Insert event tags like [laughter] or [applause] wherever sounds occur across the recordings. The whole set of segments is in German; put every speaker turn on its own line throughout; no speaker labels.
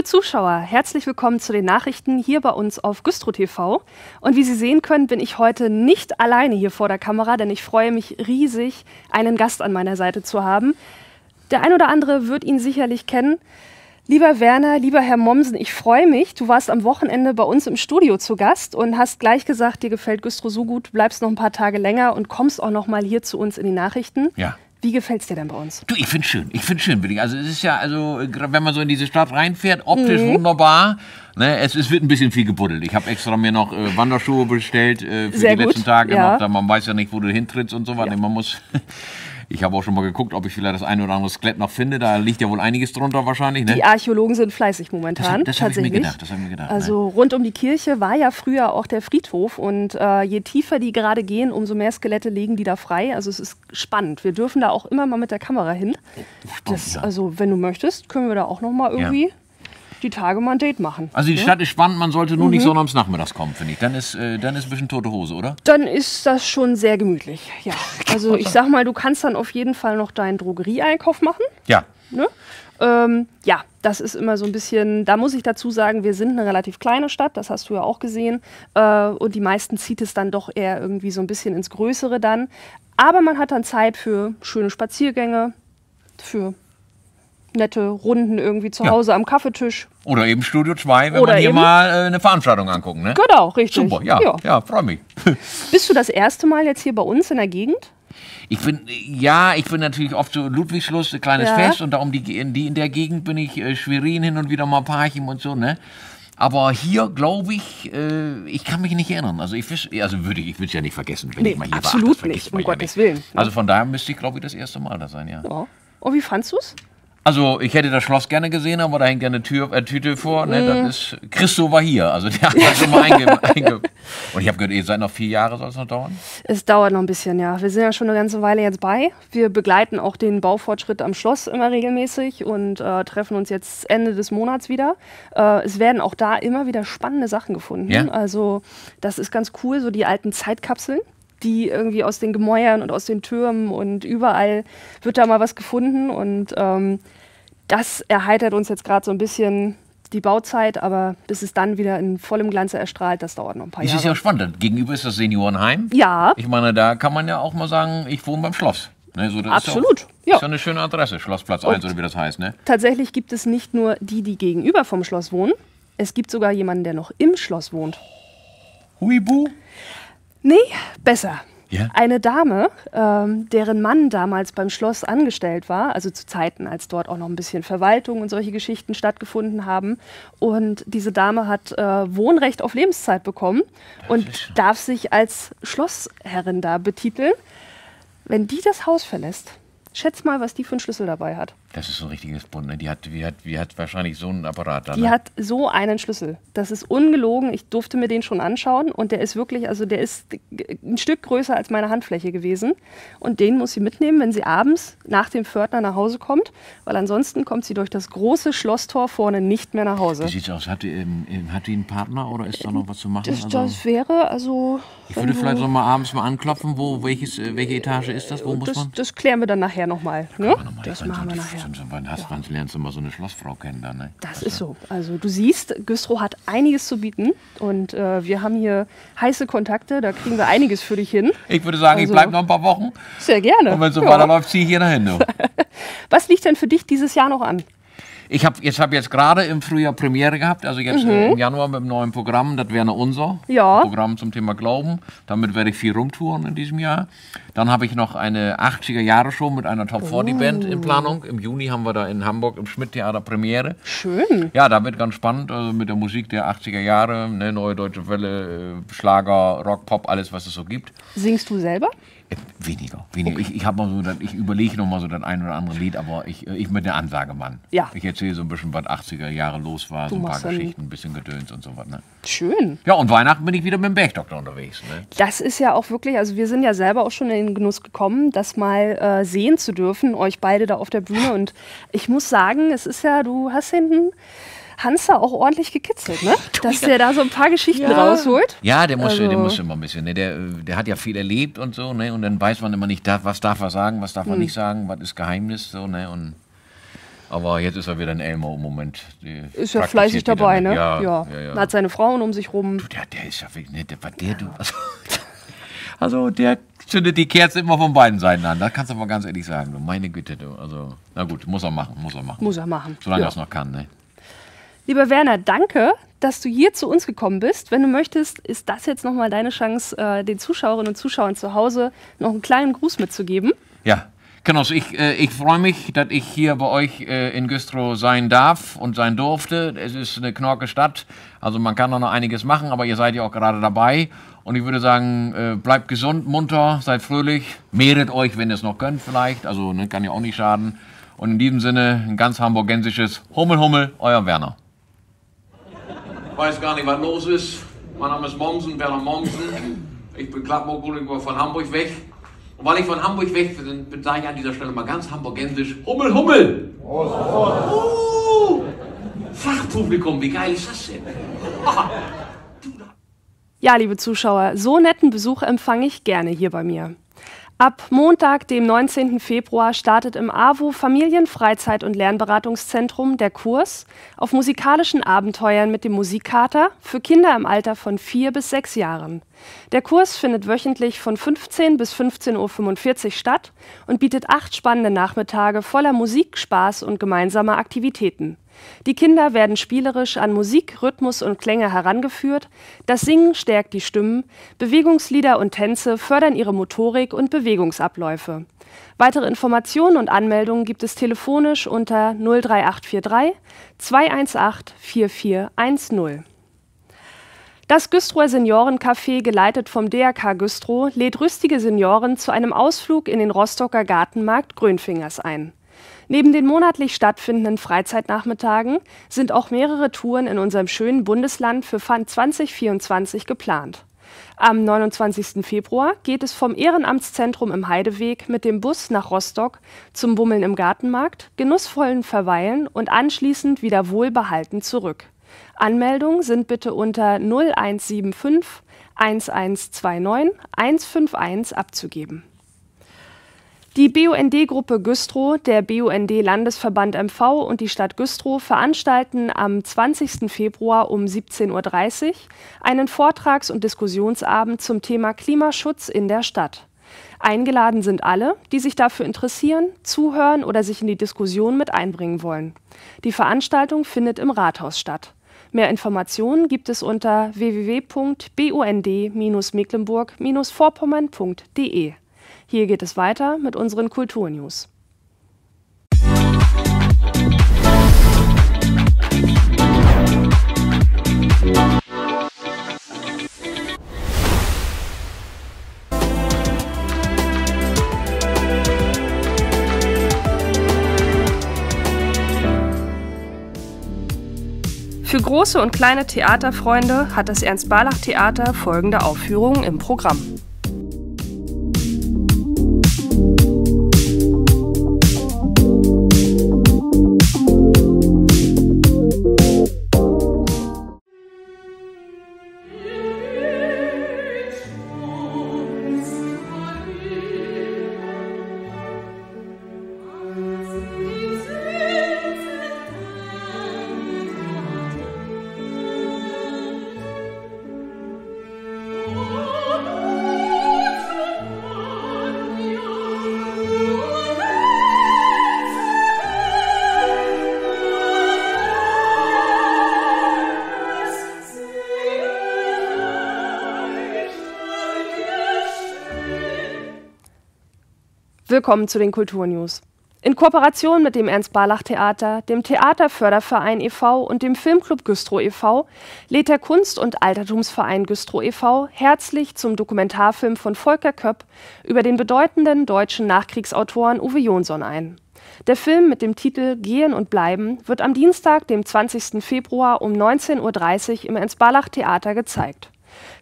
Liebe Zuschauer, herzlich willkommen zu den Nachrichten hier bei uns auf Güstro TV. Und wie Sie sehen können, bin ich heute nicht alleine hier vor der Kamera, denn ich freue mich riesig, einen Gast an meiner Seite zu haben. Der ein oder andere wird ihn sicherlich kennen. Lieber Werner, lieber Herr Mommsen, ich freue mich. Du warst am Wochenende bei uns im Studio zu Gast und hast gleich gesagt, dir gefällt Güstro so gut, bleibst noch ein paar Tage länger und kommst auch noch mal hier zu uns in die Nachrichten.
Ja.
Wie gefällt es dir denn bei uns?
Du, ich finde schön. Ich finde schön, wirklich. Also es ist ja, also wenn man so in diese Stadt reinfährt, optisch mhm. wunderbar. Ne, es, es wird ein bisschen viel gebuddelt. Ich habe extra mir noch äh, Wanderschuhe bestellt äh, für Sehr die letzten Tage ja. noch. Da man weiß ja nicht, wo du hintrittst und so weiter. Ja. Man muss [laughs] Ich habe auch schon mal geguckt, ob ich vielleicht das eine oder andere Skelett noch finde. Da liegt ja wohl einiges drunter wahrscheinlich. Ne?
Die Archäologen sind fleißig momentan.
Das, das habe ich mir gedacht. Das ich mir gedacht
also ne? rund um die Kirche war ja früher auch der Friedhof. Und äh, je tiefer die gerade gehen, umso mehr Skelette legen die da frei. Also es ist spannend. Wir dürfen da auch immer mal mit der Kamera hin. Oh, das, also wenn du möchtest, können wir da auch noch mal irgendwie... Ja die Tage mal ein Date machen.
Also die ne? Stadt ist spannend, man sollte nur mhm. nicht sonnabends nachmittags kommen, finde ich. Dann ist, äh, dann ist ein bisschen tote Hose, oder?
Dann ist das schon sehr gemütlich, ja. Also ich sag mal, du kannst dann auf jeden Fall noch deinen Drogerieeinkauf machen.
Ja.
Ne? Ähm, ja, das ist immer so ein bisschen, da muss ich dazu sagen, wir sind eine relativ kleine Stadt, das hast du ja auch gesehen. Äh, und die meisten zieht es dann doch eher irgendwie so ein bisschen ins Größere dann. Aber man hat dann Zeit für schöne Spaziergänge, für nette Runden irgendwie zu Hause ja. am Kaffeetisch.
Oder eben Studio 2, wenn Oder man hier mal äh, eine Veranstaltung angucken. Ne?
Genau, richtig.
Super, ja, ja. ja freue mich. [laughs]
Bist du das erste Mal jetzt hier bei uns in der Gegend?
Ich bin, ja, ich bin natürlich oft so Ludwigslust, ein kleines ja. Fest und da um die, in, die, in der Gegend bin ich äh, Schwerin hin und wieder mal Parchim und so, ne? Aber hier glaube ich, äh, ich kann mich nicht erinnern. Also ich also würde ich, würde es ja nicht vergessen, wenn
nee,
ich mal hier
absolut war. Absolut nicht, um Gottes Willen. Ne?
Also von daher müsste ich glaube ich das erste Mal da sein, ja. ja.
Und wie fandst du es?
Also ich hätte das Schloss gerne gesehen, aber da hängt ja eine Tür, äh, Tüte vor. Ne? Das mhm. ist, Christo war hier, also der hat das schon mal einge, [laughs] einge Und ich habe gehört, ihr seid noch vier Jahre, soll es noch dauern?
Es dauert noch ein bisschen, ja. Wir sind ja schon eine ganze Weile jetzt bei. Wir begleiten auch den Baufortschritt am Schloss immer regelmäßig und äh, treffen uns jetzt Ende des Monats wieder. Äh, es werden auch da immer wieder spannende Sachen gefunden. Ja? Also das ist ganz cool, so die alten Zeitkapseln die irgendwie aus den Gemäuern und aus den Türmen und überall wird da mal was gefunden. Und ähm, das erheitert uns jetzt gerade so ein bisschen die Bauzeit, aber bis es dann wieder in vollem Glanze erstrahlt, das dauert noch ein paar
Jahre.
Das
ist ja spannend. Gegenüber ist das Seniorenheim.
Ja.
Ich meine, da kann man ja auch mal sagen, ich wohne beim Schloss.
Ne, so, Absolut.
Ist ja, auch, ist ja eine schöne Adresse, Schlossplatz 1 oder wie das heißt. Ne?
Tatsächlich gibt es nicht nur die, die gegenüber vom Schloss wohnen. Es gibt sogar jemanden, der noch im Schloss wohnt.
Huibu?
Nee, besser.
Ja?
Eine Dame, ähm, deren Mann damals beim Schloss angestellt war, also zu Zeiten, als dort auch noch ein bisschen Verwaltung und solche Geschichten stattgefunden haben. Und diese Dame hat äh, Wohnrecht auf Lebenszeit bekommen das und darf sich als Schlossherrin da betiteln. Wenn die das Haus verlässt, schätz mal, was die für einen Schlüssel dabei hat.
Das ist so ein richtiges Bund. Ne? Die, hat, die, hat, die hat wahrscheinlich so einen Apparat da.
Die
ne?
hat so einen Schlüssel. Das ist ungelogen. Ich durfte mir den schon anschauen und der ist wirklich, also der ist ein Stück größer als meine Handfläche gewesen. Und den muss sie mitnehmen, wenn sie abends nach dem Pförtner nach Hause kommt, weil ansonsten kommt sie durch das große Schlosstor vorne nicht mehr nach Hause.
Wie sieht's aus? Hat die, ähm, ähm, hat die einen Partner oder ist da noch was zu machen?
Das, also, das wäre also.
Ich würde vielleicht noch mal abends mal anklopfen, wo welches, äh, welche Etage ist das? Wo muss
das,
man?
Das klären wir dann nachher nochmal. Ne? Noch mal das machen wir nachher.
Wann hast ja wann lernst du mal so eine Schlossfrau kennen dann, ne?
Das ist so. Also du siehst, Güstrow hat einiges zu bieten und äh, wir haben hier heiße Kontakte, da kriegen wir einiges für dich hin.
Ich würde sagen, also, ich bleibe noch ein paar Wochen.
Sehr gerne.
Und wenn es so ja. weiterläuft, ziehe ich hier dahin. [laughs]
Was liegt denn für dich dieses Jahr noch an?
Ich habe jetzt, hab jetzt gerade im Frühjahr Premiere gehabt, also jetzt mhm. äh, im Januar mit dem neuen Programm, das wäre unser
ja.
Programm zum Thema Glauben. Damit werde ich viel rumtouren in diesem Jahr. Dann habe ich noch eine 80er-Jahre-Show mit einer Top 40-Band in Planung. Im Juni haben wir da in Hamburg im Schmidt-Theater Premiere.
Schön.
Ja, da wird ganz spannend, also mit der Musik der 80er Jahre, ne, Neue Deutsche Welle, äh, Schlager, Rock, Pop, alles, was es so gibt.
Singst du selber?
Äh, weniger, weniger. Okay. Ich, ich, so, ich überlege noch mal so das ein oder andere Lied, aber ich, äh, ich bin der Ansagemann.
Ja.
Ich erzähle so ein bisschen, was 80er Jahre los war, du so ein paar Geschichten, ein bisschen Gedöns und so was. Ne?
Schön.
Ja, und Weihnachten bin ich wieder mit dem Bergdoktor unterwegs. Ne?
Das ist ja auch wirklich, also wir sind ja selber auch schon in den Genuss gekommen, das mal äh, sehen zu dürfen, euch beide da auf der Bühne. [laughs] Und ich muss sagen, es ist ja, du hast hinten Hansa auch ordentlich gekitzelt, ne? [laughs] Dass der da so ein paar Geschichten ja. rausholt.
Ja, der muss, also. der muss immer ein bisschen. Ne? Der, der hat ja viel erlebt und so, ne? Und dann weiß man immer nicht, was darf er sagen, was darf er hm. nicht sagen, was ist Geheimnis, so, ne? Und Aber jetzt ist er wieder in Elmo im Moment.
Die ist ja fleißig dabei, ne?
Ja, ja. ja, ja.
Hat seine Frauen um sich rum.
Du, der, der ist ja wirklich, ne, der, der, du, also, [laughs] also der zündet die Kerze immer von beiden Seiten an. Das kannst du mal ganz ehrlich sagen. Du, meine Güte, du. Also, na gut, muss er machen, muss er machen.
Muss er machen.
Solange ja. er es noch kann, ne?
Lieber Werner, danke, dass du hier zu uns gekommen bist. Wenn du möchtest, ist das jetzt nochmal deine Chance, äh, den Zuschauerinnen und Zuschauern zu Hause noch einen kleinen Gruß mitzugeben.
Ja, Genau, ich, äh, ich freue mich, dass ich hier bei euch äh, in Güstrow sein darf und sein durfte. Es ist eine knorke Stadt, also man kann noch einiges machen, aber ihr seid ja auch gerade dabei. Und ich würde sagen, bleibt gesund, munter, seid fröhlich, mehret euch, wenn ihr es noch könnt vielleicht, also ne, kann ja auch nicht schaden. Und in diesem Sinne ein ganz hamburgensisches Hummel, Hummel, euer Werner. Ich weiß gar nicht, was los ist. Mein Name ist Mommsen, Werner Mommsen. Ich bin Klappmobil von Hamburg weg. Und weil ich von Hamburg weg bin, sage ich an dieser Stelle mal ganz hamburgensisch, Hummel, Hummel! Oh, Fachpublikum, wie geil ist das denn?
Ja, liebe Zuschauer, so netten Besuch empfange ich gerne hier bei mir. Ab Montag, dem 19. Februar, startet im AWO Familien-, Freizeit- und Lernberatungszentrum der Kurs auf musikalischen Abenteuern mit dem Musikkater für Kinder im Alter von vier bis sechs Jahren. Der Kurs findet wöchentlich von 15 bis 15.45 Uhr statt und bietet acht spannende Nachmittage voller Musik, Spaß und gemeinsamer Aktivitäten. Die Kinder werden spielerisch an Musik, Rhythmus und Klänge herangeführt, das Singen stärkt die Stimmen, Bewegungslieder und Tänze fördern ihre Motorik und Bewegungsabläufe. Weitere Informationen und Anmeldungen gibt es telefonisch unter 03843 218 4410. Das Güstrower Seniorencafé, geleitet vom DRK Güstrow, lädt rüstige Senioren zu einem Ausflug in den Rostocker Gartenmarkt Grönfingers ein. Neben den monatlich stattfindenden Freizeitnachmittagen sind auch mehrere Touren in unserem schönen Bundesland für 2024 geplant. Am 29. Februar geht es vom Ehrenamtszentrum im Heideweg mit dem Bus nach Rostock zum Bummeln im Gartenmarkt, genussvollen Verweilen und anschließend wieder wohlbehalten zurück. Anmeldungen sind bitte unter 0175 1129 151 abzugeben. Die BUND-Gruppe Güstrow, der BUND-Landesverband MV und die Stadt Güstrow veranstalten am 20. Februar um 17.30 Uhr einen Vortrags- und Diskussionsabend zum Thema Klimaschutz in der Stadt. Eingeladen sind alle, die sich dafür interessieren, zuhören oder sich in die Diskussion mit einbringen wollen. Die Veranstaltung findet im Rathaus statt. Mehr Informationen gibt es unter www.bund-mecklenburg-vorpommern.de. Hier geht es weiter mit unseren Kulturnews. Für große und kleine Theaterfreunde hat das Ernst-Barlach-Theater folgende Aufführungen im Programm. Willkommen zu den Kulturnews. In Kooperation mit dem Ernst-Barlach-Theater, dem Theaterförderverein e.V. und dem Filmclub Güstrow e.V. lädt der Kunst- und Altertumsverein Güstrow e.V. herzlich zum Dokumentarfilm von Volker Köpp über den bedeutenden deutschen Nachkriegsautoren Uwe Jonsson ein. Der Film mit dem Titel Gehen und Bleiben wird am Dienstag, dem 20. Februar um 19.30 Uhr im Ernst-Barlach-Theater gezeigt.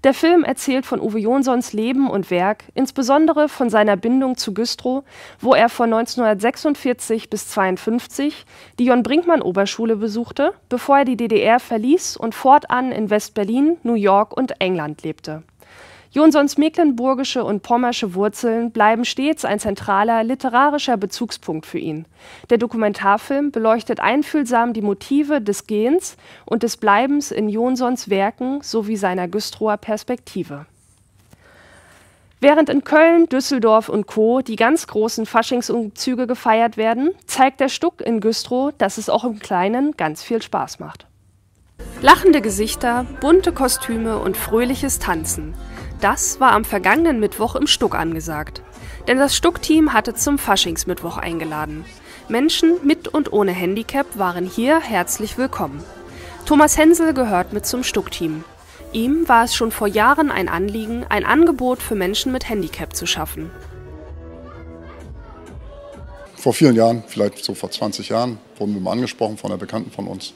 Der Film erzählt von Uwe Jonsons Leben und Werk, insbesondere von seiner Bindung zu Güstrow, wo er von 1946 bis 1952 die John-Brinkmann-Oberschule besuchte, bevor er die DDR verließ und fortan in West-Berlin, New York und England lebte. Jonsons mecklenburgische und pommersche Wurzeln bleiben stets ein zentraler literarischer Bezugspunkt für ihn. Der Dokumentarfilm beleuchtet einfühlsam die Motive des Gehens und des Bleibens in Jonsons Werken sowie seiner Güstrower Perspektive. Während in Köln, Düsseldorf und Co. die ganz großen Faschingsumzüge gefeiert werden, zeigt der Stuck in Güstrow, dass es auch im Kleinen ganz viel Spaß macht. Lachende Gesichter, bunte Kostüme und fröhliches Tanzen. Das war am vergangenen Mittwoch im Stuck angesagt. Denn das Stuck-Team hatte zum Faschingsmittwoch eingeladen. Menschen mit und ohne Handicap waren hier herzlich willkommen. Thomas Hensel gehört mit zum Stuck-Team. Ihm war es schon vor Jahren ein Anliegen, ein Angebot für Menschen mit Handicap zu schaffen.
Vor vielen Jahren, vielleicht so vor 20 Jahren, wurden wir mal angesprochen von einer Bekannten von uns,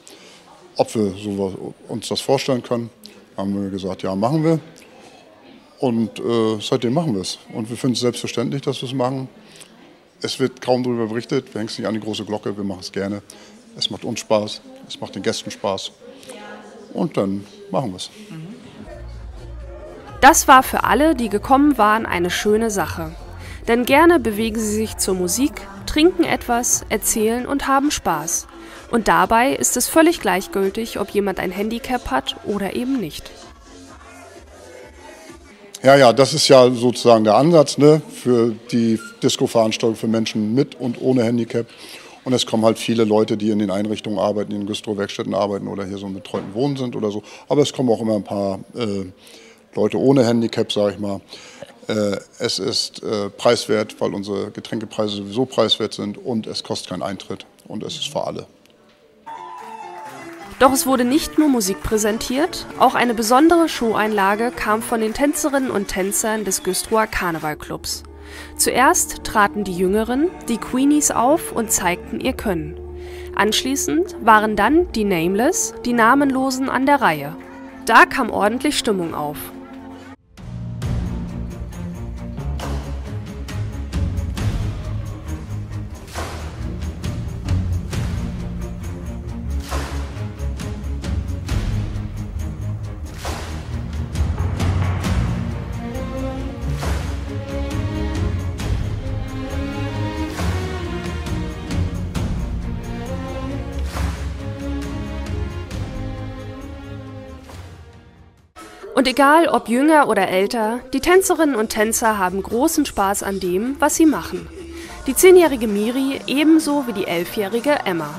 ob wir uns das vorstellen können. Da haben wir gesagt, ja, machen wir. Und äh, seitdem machen wir es. Und wir finden es selbstverständlich, dass wir es machen. Es wird kaum darüber berichtet. Wir hängen es nicht an die große Glocke. Wir machen es gerne. Es macht uns Spaß. Es macht den Gästen Spaß. Und dann machen wir es.
Das war für alle, die gekommen waren, eine schöne Sache. Denn gerne bewegen sie sich zur Musik, trinken etwas, erzählen und haben Spaß. Und dabei ist es völlig gleichgültig, ob jemand ein Handicap hat oder eben nicht.
Ja, ja, das ist ja sozusagen der Ansatz ne, für die Disco-Veranstaltung für Menschen mit und ohne Handicap. Und es kommen halt viele Leute, die in den Einrichtungen arbeiten, in Güstrow-Werkstätten arbeiten oder hier so im betreuten Wohnen sind oder so. Aber es kommen auch immer ein paar äh, Leute ohne Handicap, sage ich mal. Äh, es ist äh, preiswert, weil unsere Getränkepreise sowieso preiswert sind und es kostet keinen Eintritt und es ist für alle.
Doch es wurde nicht nur Musik präsentiert, auch eine besondere Showeinlage kam von den Tänzerinnen und Tänzern des Güstrower Karnevalclubs. Zuerst traten die Jüngeren, die Queenies auf und zeigten ihr Können. Anschließend waren dann die Nameless, die Namenlosen an der Reihe. Da kam ordentlich Stimmung auf. Und egal ob jünger oder älter, die Tänzerinnen und Tänzer haben großen Spaß an dem, was sie machen. Die zehnjährige Miri ebenso wie die elfjährige Emma.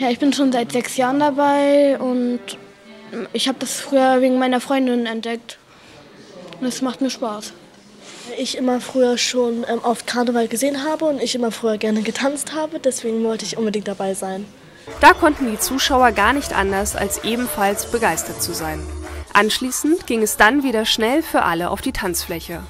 Ja, ich bin schon seit sechs Jahren dabei und ich habe das früher wegen meiner Freundin entdeckt. Und es macht mir Spaß.
Ich immer früher schon ähm, auf Karneval gesehen habe und ich immer früher gerne getanzt habe, deswegen wollte ich unbedingt dabei sein.
Da konnten die Zuschauer gar nicht anders, als ebenfalls begeistert zu sein. Anschließend ging es dann wieder schnell für alle auf die Tanzfläche.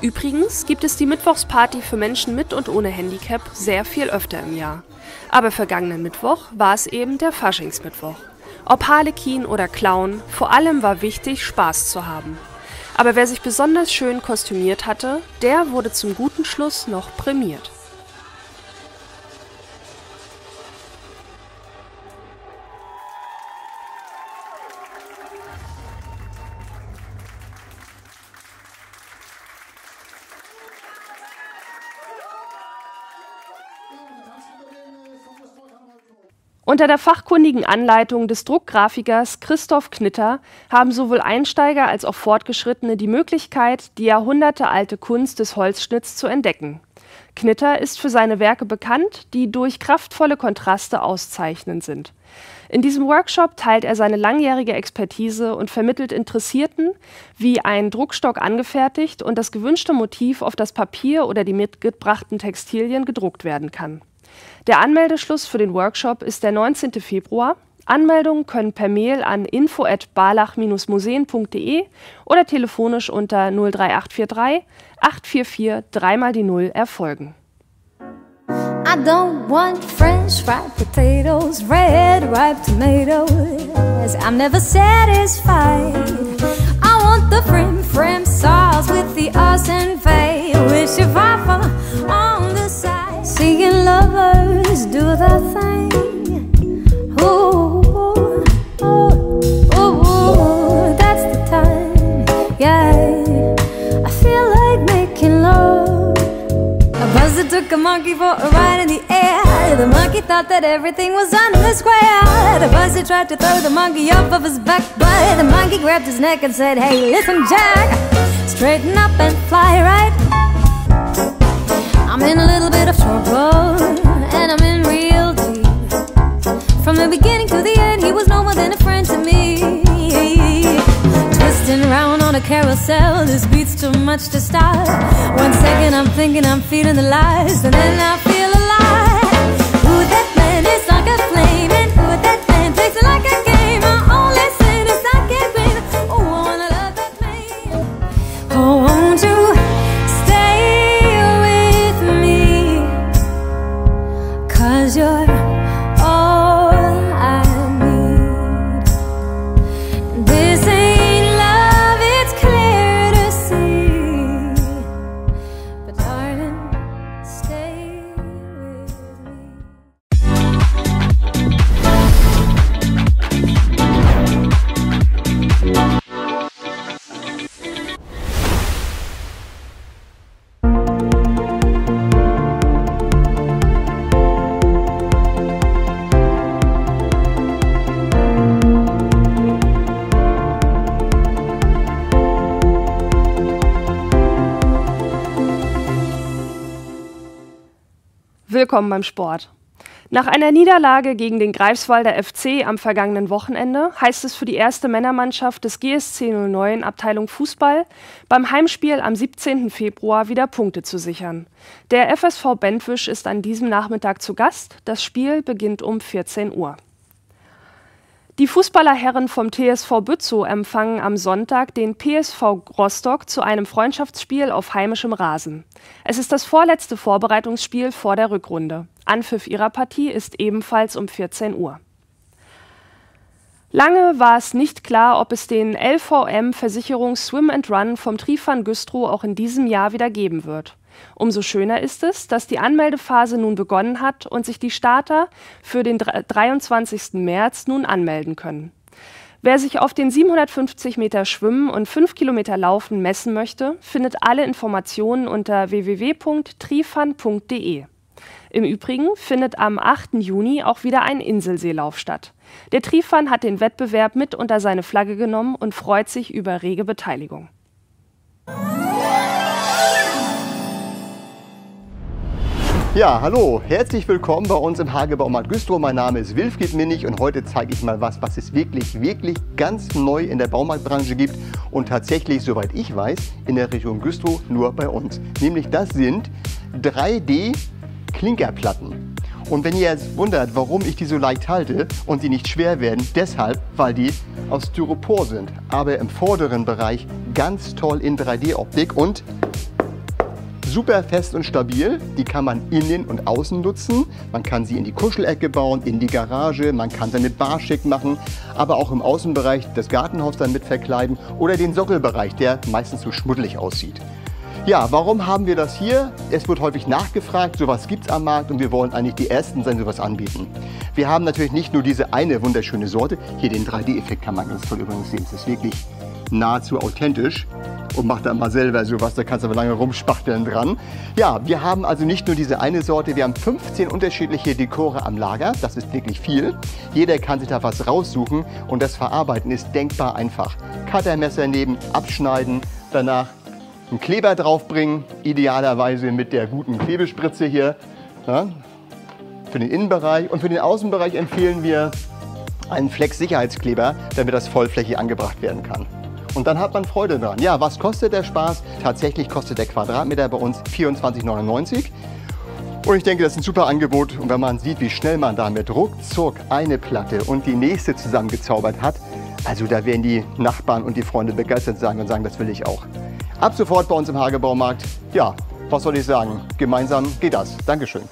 Übrigens gibt es die Mittwochsparty für Menschen mit und ohne Handicap sehr viel öfter im Jahr. Aber vergangenen Mittwoch war es eben der Faschingsmittwoch. Ob Harlekin oder Clown, vor allem war wichtig, Spaß zu haben. Aber wer sich besonders schön kostümiert hatte, der wurde zum guten Schluss noch prämiert. Unter der fachkundigen Anleitung des Druckgrafikers Christoph Knitter haben sowohl Einsteiger als auch Fortgeschrittene die Möglichkeit, die jahrhundertealte Kunst des Holzschnitts zu entdecken. Knitter ist für seine Werke bekannt, die durch kraftvolle Kontraste auszeichnend sind. In diesem Workshop teilt er seine langjährige Expertise und vermittelt Interessierten, wie ein Druckstock angefertigt und das gewünschte Motiv auf das Papier oder die mitgebrachten Textilien gedruckt werden kann der Anmeldeschluss für den Workshop ist der 19. Februar. Anmeldungen können per Mail an info@barlach-museen.de oder telefonisch unter 03843 844 3 mal die 0 erfolgen. I don't want French fried potatoes, red ripe tomatoes. I'm never satisfied. I want the frim frim sauce with the us and with your on the side. Seeing lovers do the thing. Oh, oh, oh, oh,
that's the time. Yeah, I feel like making love. A buzzer took a monkey for a ride in the air. The monkey thought that everything was on the square. The buzzer tried to throw the monkey off of his back, but the monkey grabbed his neck and said, Hey, listen, Jack, straighten up and fly right. I'm in a little bit of trouble. I'm in real deep. From the beginning to the end, he was no more than a friend to me. Twisting around on a carousel, this beat's too much to stop. One second I'm thinking I'm feeling the lies, and then I
Willkommen beim Sport. Nach einer Niederlage gegen den Greifswalder FC am vergangenen Wochenende heißt es für die erste Männermannschaft des GSC 09 Abteilung Fußball beim Heimspiel am 17. Februar wieder Punkte zu sichern. Der FSV Bentwisch ist an diesem Nachmittag zu Gast. Das Spiel beginnt um 14 Uhr. Die Fußballerherren vom TSV Bützow empfangen am Sonntag den PSV Rostock zu einem Freundschaftsspiel auf heimischem Rasen. Es ist das vorletzte Vorbereitungsspiel vor der Rückrunde. Anpfiff ihrer Partie ist ebenfalls um 14 Uhr. Lange war es nicht klar, ob es den LVM Versicherung Swim and Run vom Trifan Güstrow auch in diesem Jahr wieder geben wird. Umso schöner ist es, dass die Anmeldephase nun begonnen hat und sich die Starter für den 23. März nun anmelden können. Wer sich auf den 750 Meter Schwimmen und 5 Kilometer Laufen messen möchte, findet alle Informationen unter www.trifan.de. Im Übrigen findet am 8. Juni auch wieder ein Inselseelauf statt. Der Trifan hat den Wettbewerb mit unter seine Flagge genommen und freut sich über rege Beteiligung.
Ja, hallo, herzlich willkommen bei uns im Hagebaumarkt Güstrow. Mein Name ist Wilfried Minnig und heute zeige ich mal was, was es wirklich, wirklich ganz neu in der Baumarktbranche gibt und tatsächlich, soweit ich weiß, in der Region Güstrow nur bei uns. Nämlich das sind 3D Klinkerplatten. Und wenn ihr jetzt wundert, warum ich die so leicht halte und die nicht schwer werden, deshalb, weil die aus Styropor sind, aber im vorderen Bereich ganz toll in 3D-Optik und super fest und stabil. Die kann man innen und außen nutzen. Man kann sie in die Kuschelecke bauen, in die Garage, man kann seine Bar schick machen, aber auch im Außenbereich das Gartenhaus damit verkleiden oder den Sockelbereich, der meistens so schmuddelig aussieht. Ja, warum haben wir das hier? Es wird häufig nachgefragt, sowas gibt es am Markt und wir wollen eigentlich die Ersten sein, sowas anbieten. Wir haben natürlich nicht nur diese eine wunderschöne Sorte, hier den 3D-Effekt kann man ganz toll übrigens sehen, es ist wirklich nahezu authentisch und macht dann mal selber sowas, da kannst du aber lange rumspachteln dran. Ja, wir haben also nicht nur diese eine Sorte, wir haben 15 unterschiedliche Dekore am Lager, das ist wirklich viel. Jeder kann sich da was raussuchen und das Verarbeiten ist denkbar einfach. Cuttermesser nehmen, abschneiden, danach einen Kleber draufbringen, idealerweise mit der guten Klebespritze hier ja, für den Innenbereich. Und für den Außenbereich empfehlen wir einen Flex-Sicherheitskleber, damit das vollflächig angebracht werden kann. Und dann hat man Freude dran. Ja, was kostet der Spaß? Tatsächlich kostet der Quadratmeter bei uns 24,99. Und ich denke, das ist ein super Angebot. Und wenn man sieht, wie schnell man damit ruckzuck eine Platte und die nächste zusammengezaubert hat, also da werden die Nachbarn und die Freunde begeistert sein und sagen, das will ich auch. Ab sofort bei uns im Hagebaumarkt. Ja, was soll ich sagen? Gemeinsam geht das. Dankeschön.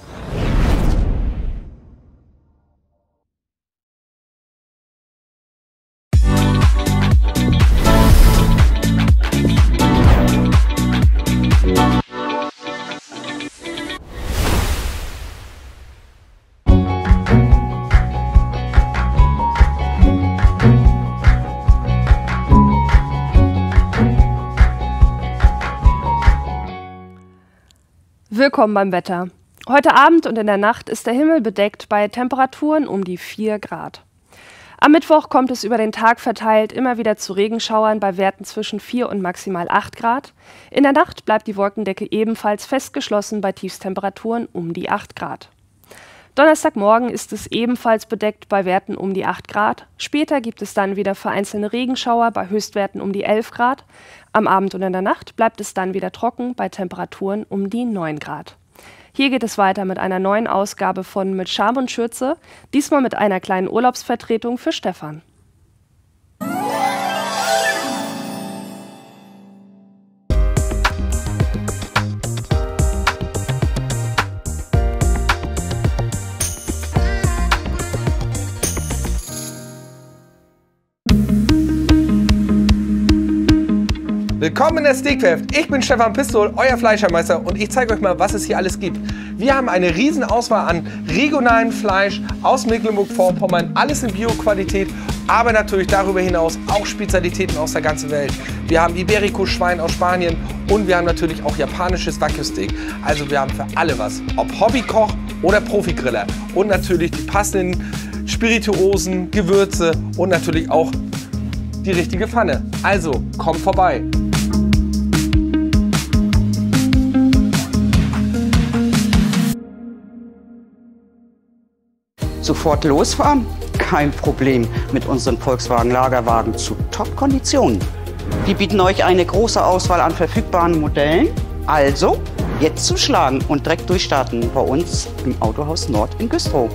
Willkommen beim Wetter. Heute Abend und in der Nacht ist der Himmel bedeckt bei Temperaturen um die 4 Grad. Am Mittwoch kommt es über den Tag verteilt immer wieder zu Regenschauern bei Werten zwischen 4 und maximal 8 Grad. In der Nacht bleibt die Wolkendecke ebenfalls festgeschlossen bei Tiefstemperaturen um die 8 Grad. Donnerstagmorgen ist es ebenfalls bedeckt bei Werten um die 8 Grad. Später gibt es dann wieder vereinzelte Regenschauer bei Höchstwerten um die 11 Grad. Am Abend und in der Nacht bleibt es dann wieder trocken bei Temperaturen um die 9 Grad. Hier geht es weiter mit einer neuen Ausgabe von Mit Scham und Schürze, diesmal mit einer kleinen Urlaubsvertretung für Stefan.
Willkommen in der Steakwerft. Ich bin Stefan Pistol, euer Fleischermeister und ich zeige euch mal, was es hier alles gibt. Wir haben eine riesen Auswahl an regionalem Fleisch aus Mecklenburg-Vorpommern, alles in Bio-Qualität, aber natürlich darüber hinaus auch Spezialitäten aus der ganzen Welt. Wir haben Iberico-Schwein aus Spanien und wir haben natürlich auch japanisches Wagyu-Steak. Also wir haben für alle was, ob Hobbykoch oder Profigriller und natürlich die passenden Spirituosen, Gewürze und natürlich auch die richtige Pfanne. Also, kommt vorbei.
Sofort losfahren? Kein Problem mit unseren Volkswagen Lagerwagen zu Top-Konditionen. Die bieten euch eine große Auswahl an verfügbaren Modellen. Also jetzt zuschlagen und direkt durchstarten bei uns im Autohaus Nord in Güstrow.